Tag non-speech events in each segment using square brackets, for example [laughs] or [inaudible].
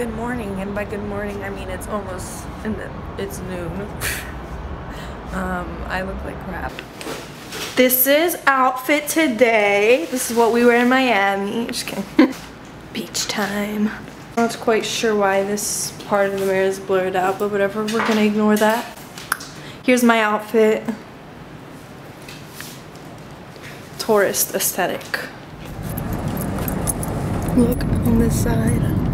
good morning, and by good morning I mean it's almost in the it's noon. [laughs] um, I look like crap. This is outfit today. This is what we wear in Miami. [laughs] Just kidding. Beach time. I'm not quite sure why this part of the mirror is blurred out, but whatever, we're gonna ignore that. Here's my outfit. Tourist aesthetic. Look on this side.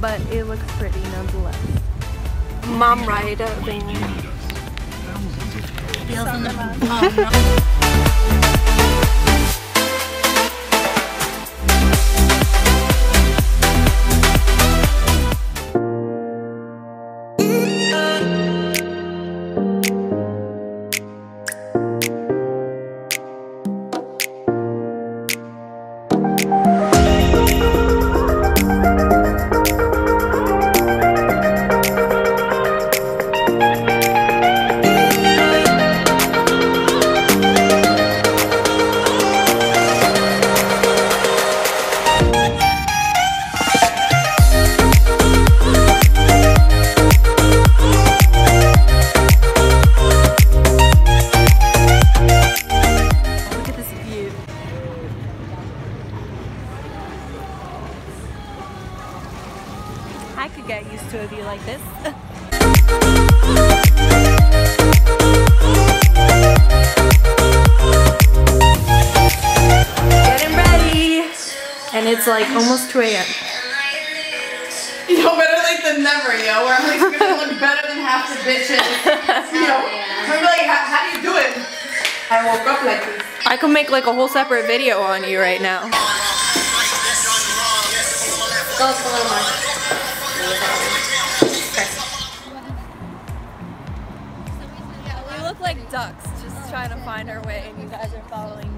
But it looks pretty nonetheless. Mondrian [laughs] I could get used to a view like this. [laughs] Getting ready! And it's like almost 2 a.m. Yo, better late than never, yo. Where I'm like gonna look better than half the bitches. [laughs] Yo, I'm like, how, how do you do it? I woke up like this. I could make like a whole separate video on you right now. Go, go, go, like ducks just trying to find our way. And you guys are following